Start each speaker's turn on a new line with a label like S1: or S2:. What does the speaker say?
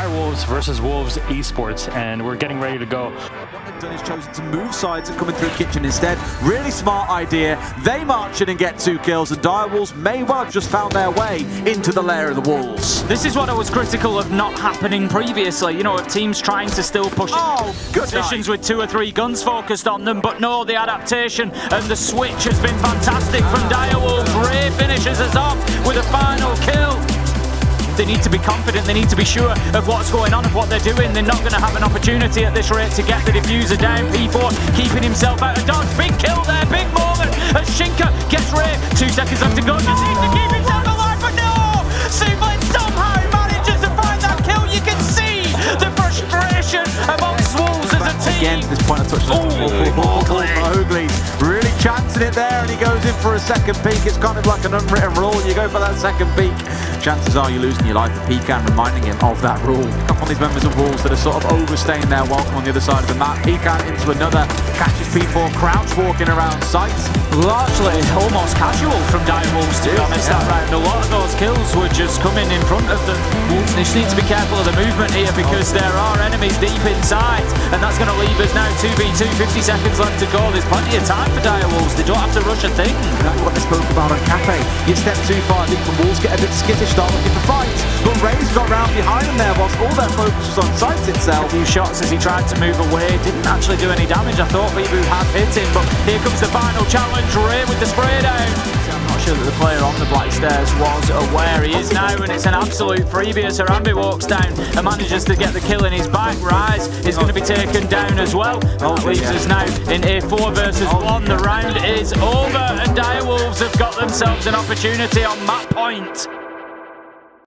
S1: Dire Wolves versus Wolves Esports, and we're getting ready to go.
S2: What they've done is chosen to move sides and coming through Kitchen instead. Really smart idea. They march in and get two kills, and Dire Wolves may well have just found their way into the lair of the Wolves.
S3: This is what I was critical of not happening previously. You know, of teams trying to still push
S2: oh,
S3: positions night. with two or three guns focused on them, but no, the adaptation and the switch has been fantastic from Dire Wolves. Ray finishes us off with a final kill. They need to be confident, they need to be sure of what's going on, of what they're doing. They're not going to have an opportunity at this rate to get the defuser down. P4 keeping himself out of dodge. Big kill there, big moment as Shinka gets Ray. Two seconds left to go. Just needs to keep himself alive, but no! Suplex somehow manages to find that kill. You can see the frustration amongst Wolves as a team.
S2: Again, to this point, I touched on Mowwwgli really it there, and he goes in for a second peek. It's kind of like an unwritten rule. You go for that second peek chances are you're losing your life to Pecan, reminding him of that rule. Up on these members of Wolves that are sort of overstaying their welcome on the other side of the map. Pecan into another, catches people crouch walking around sites.
S3: Largely almost casual from Dire Wolves, to be honest, yeah. that round. A lot of those kills were just coming in front of them. Mm. Wolves just need to be careful of the movement here because oh. there are enemies deep inside, and that's going to leave us now 2v2, 50 seconds left to go. There's plenty of time for Dire Wolves. They don't have to rush a thing.
S2: That's what they spoke about on Kafe. You step too far, think the Wolves get a bit skittish start looking for fights. But Ray's got round behind him there whilst all their focus was on site itself.
S3: A few shots as he tried to move away. Didn't actually do any damage. I thought Bibu had hit him. But here comes the final challenge. Ray with the spray down. On the Black Stairs was aware. He is now, and it's an absolute freebie as Harambe walks down and manages to get the kill in his back. Rise is going to be taken down as well. That leaves us now in a 4 versus 1. The round is over, and Dire Wolves have got themselves an opportunity on map point.